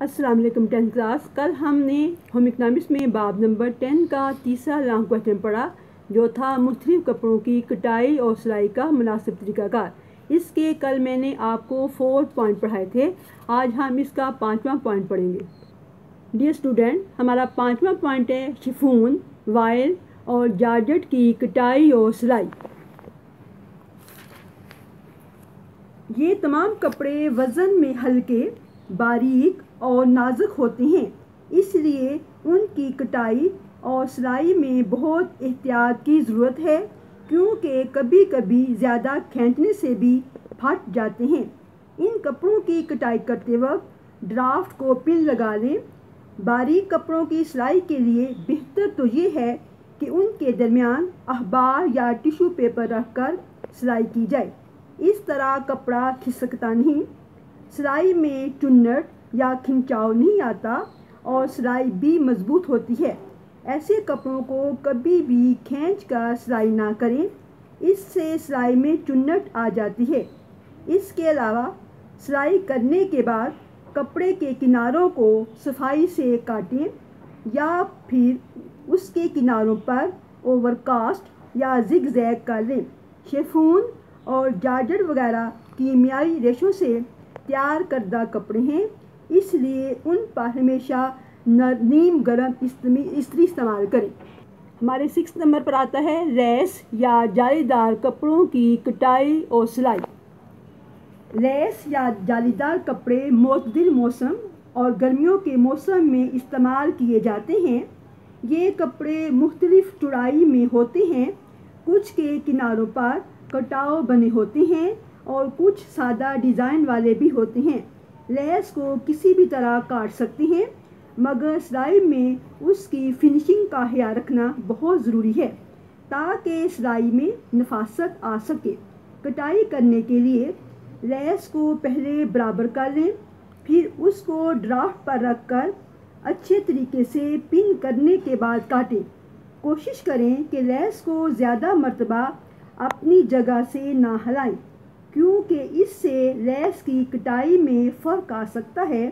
वालेकुम tenth class. कल हमने होम इकनॉमिक्स में बाब नंबर टेन का तीसरा लॉन्ग क्वेश्चन पढ़ा, जो था मुख्तलिफ़ कपड़ों की कटाई और सिलाई का मुनासिब तरीक़ाकार। इसके कल मैंने आपको फोर पॉइंट पढ़ाए थे। आज हम इसका पाँचवा पॉइंट पढ़ेंगे। डियर स्टूडेंट, हमारा पाँचवा पॉइंट है शिफून, वायल और जार्जेट की कटाई और सिलाई। ये तमाम कपड़े वज़न में हल्के बारीक और नाजुक होते हैं। इसलिए उनकी कटाई और सिलाई में बहुत एहतियात की ज़रूरत है, क्योंकि कभी कभी ज़्यादा खींचने से भी फट जाते हैं। इन कपड़ों की कटाई करते वक्त ड्राफ्ट को पिन लगा लें। बारीक कपड़ों की सिलाई के लिए बेहतर तो ये है कि उनके दरमियान अखबार या टिशू पेपर रखकर सिलाई की जाए। इस तरह कपड़ा खिसकता नहीं। सिलाई में चुन्नट या खिंचाव नहीं आता और सिलाई भी मज़बूत होती है। ऐसे कपड़ों को कभी भी खींच कर सिलाई ना करें। इससे सिलाई में चुन्नट आ जाती है। इसके अलावा सिलाई करने के बाद कपड़े के किनारों को सफ़ाई से काटें या फिर उसके किनारों पर ओवरकास्ट या जिग जैग कर लें। शेफून और जार्जर वगैरह कीमियाई रेशों से तैयार करदा कपड़े हैं, इसलिए उन पर हमेशा नीम गर्म इस्त्री इस्तेमाल करें। हमारे सिक्स नंबर पर आता है, रेस या जालीदार कपड़ों की कटाई और सिलाई। रेस या जालीदार कपड़े मोतदिल मौसम और गर्मियों के मौसम में इस्तेमाल किए जाते हैं। ये कपड़े मुख्तलिफ़ चुड़ाई में होते हैं, कुछ के किनारों पर कटाव बने होते हैं और कुछ सादा डिज़ाइन वाले भी होते हैं। लेस को किसी भी तरह काट सकते हैं, मगर सिलाई में उसकी फिनिशिंग का ख्याल रखना बहुत ज़रूरी है, ताकि सिलाई में नफासत आ सके। कटाई करने के लिए लेस को पहले बराबर कर लें, फिर उसको ड्राफ्ट पर रख कर अच्छे तरीके से पिन करने के बाद काटें। कोशिश करें कि लेस को ज़्यादा मरतबा अपनी जगह से ना हलाएँ। क्योंकि इससे लेस की कटाई में फ़र्क आ सकता है।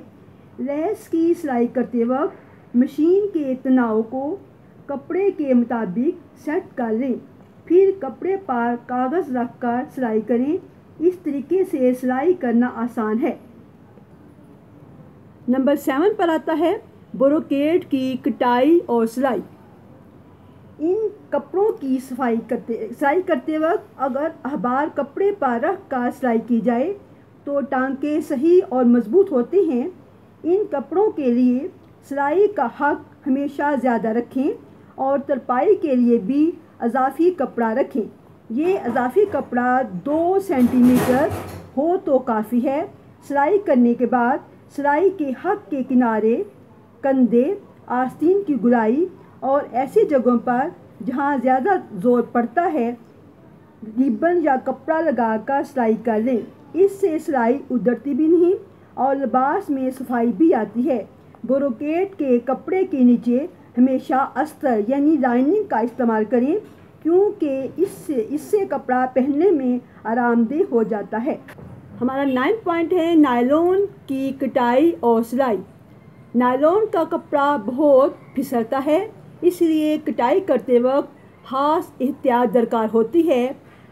लेस की सिलाई करते वक्त मशीन के तनाव को कपड़े के मुताबिक सेट कर लें। फिर कपड़े पर कागज़ रख कर सिलाई करें। इस तरीके से सिलाई करना आसान है। नंबर सेवन पर आता है, ब्रोकेट की कटाई और सिलाई। कपड़ों की सफ़ाई करते सिलाई करते वक्त अगर अखबार कपड़े पर रख कर सिलाई की जाए तो टांके सही और मज़बूत होते हैं। इन कपड़ों के लिए सिलाई का हक हमेशा ज़्यादा रखें और तरपाई के लिए भी अजाफी कपड़ा रखें। ये अजाफी कपड़ा दो सेंटीमीटर हो तो काफ़ी है। सिलाई करने के बाद सिलाई के हक के किनारे कंधे, आस्तीन की गुलाई और ऐसी जगहों पर जहाँ ज़्यादा ज़ोर पड़ता है, रिबन या कपड़ा लगाकर सिलाई कर लें। इससे सिलाई उधरती भी नहीं और लिबास में सफ़ाई भी आती है। ब्रोकेट के कपड़े के नीचे हमेशा अस्तर यानी लाइनिंग का इस्तेमाल करें, क्योंकि इससे इससे कपड़ा पहनने में आरामदेह हो जाता है। हमारा नाइन पॉइंट है नायलॉन की कटाई और सिलाई। नायलॉन का कपड़ा बहुत फिसलता है इसलिए कटाई करते वक्त खास एहतियात दरकार होती है।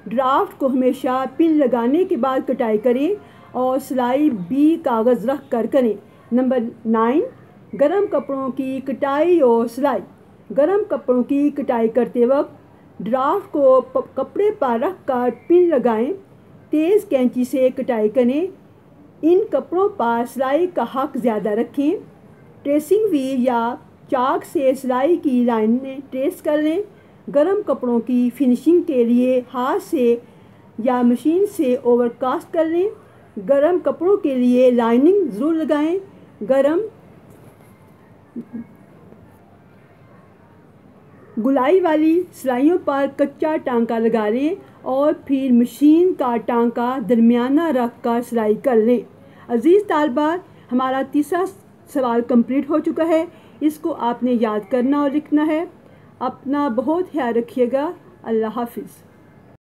ड्राफ्ट को हमेशा पिन लगाने के बाद कटाई करें और सिलाई भी कागज़ रख कर करें। नंबर नाइन, गर्म कपड़ों की कटाई और सिलाई। गर्म कपड़ों की कटाई करते वक्त ड्राफ्ट को कपड़े पर रख कर पिन लगाएँ। तेज़ कैंची से कटाई करें। इन कपड़ों पर सिलाई का हक ज़्यादा रखें। ट्रेसिंग व्हील या चाक से सिलाई की लाइनें ट्रेस कर लें। गर्म कपड़ों की फिनिशिंग के लिए हाथ से या मशीन से ओवरकास्ट कर लें। गर्म कपड़ों के लिए लाइनिंग ज़रूर लगाएँ। गर्म गुलाई वाली सिलाइयों पर कच्चा टांका लगा लें और फिर मशीन का टांका दरमियाना रख कर सिलाई कर लें। अज़ीज़ तालबा हमारा तीसरा सवाल कंप्लीट हो चुका है। इसको आपने याद करना और लिखना है। अपना बहुत ख्याल रखिएगा। अल्लाह हाफिज़।